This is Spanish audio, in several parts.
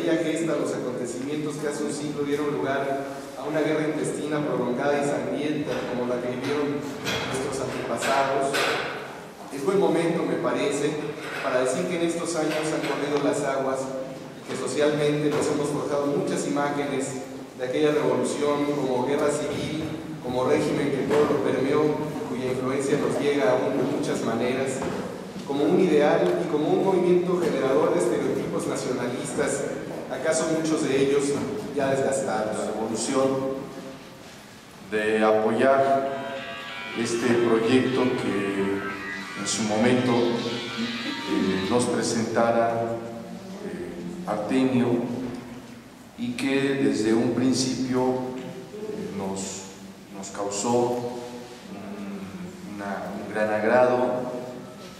aquella gesta los acontecimientos que hace un siglo dieron lugar a una guerra intestina prolongada y sangrienta como la que vivieron nuestros antepasados, es buen momento, me parece, para decir que en estos años han corrido las aguas y que socialmente nos hemos forjado muchas imágenes de aquella revolución como guerra civil, como régimen que todo lo permeó y cuya influencia nos llega aún de muchas maneras, como un ideal y como un movimiento generador de estereotipos nacionalistas, acaso muchos de ellos ya desgastados. La revolución de apoyar este proyecto que en su momento eh, nos presentara eh, Artemio y que desde un principio eh, nos, nos, causó un, gran agrado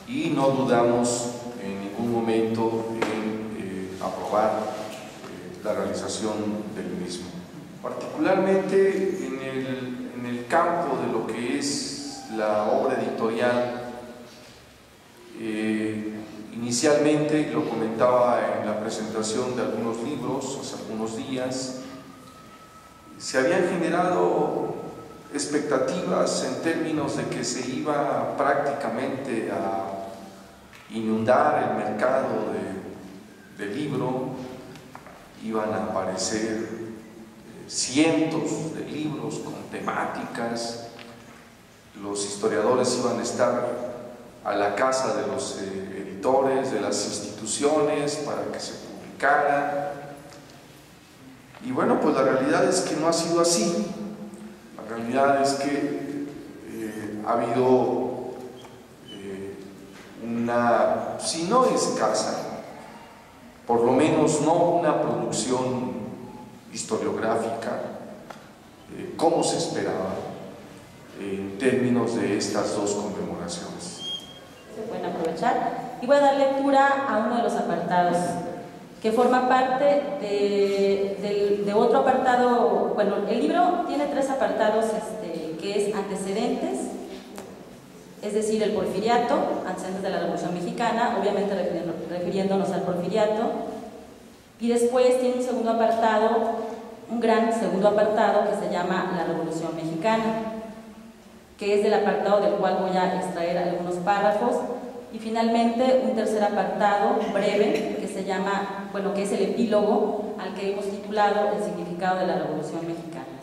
y no dudamos en ningún momento en eh, aprobar la realización del mismo. Particularmente en el, en el, campo de lo que es la obra editorial, eh, inicialmente, lo comentaba en la presentación de algunos libros hace algunos días, se habían generado expectativas en términos de que se iba prácticamente a inundar el mercado de, iban a aparecer eh, cientos de libros con temáticas, los historiadores iban a estar a la casa de los eh, editores, de las instituciones, para que se publicara. Y bueno, pues la realidad es que no ha sido así. La realidad es que eh, ha habido una, si no escasa, por lo menos no una producción historiográfica eh, como se esperaba en términos de estas dos conmemoraciones. Se pueden aprovechar y voy a dar lectura a uno de los apartados que forma parte de, de, de otro apartado, bueno, el libro tiene tres apartados este, es decir, el porfiriato, antes de la Revolución Mexicana, obviamente refiriéndonos al porfiriato, y después tiene un segundo apartado, un gran segundo apartado que se llama la Revolución Mexicana, que es del apartado del cual voy a extraer algunos párrafos, y finalmente un tercer apartado breve que se llama, bueno, que es el epílogo al que hemos titulado El significado de la Revolución Mexicana.